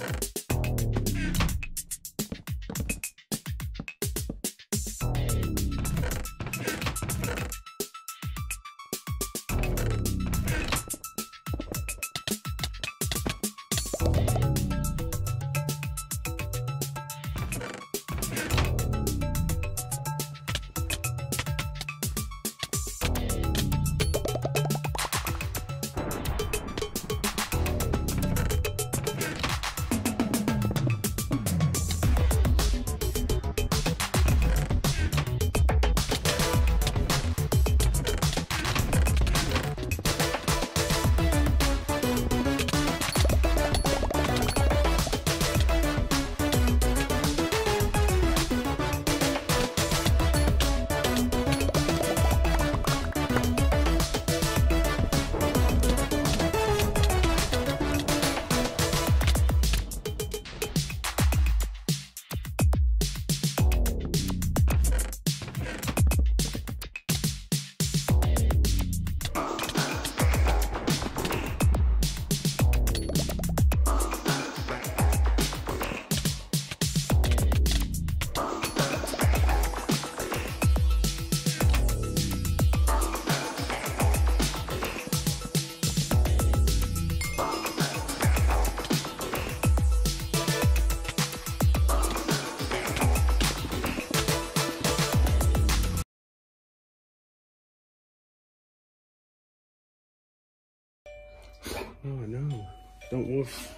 you Oh no, don't move.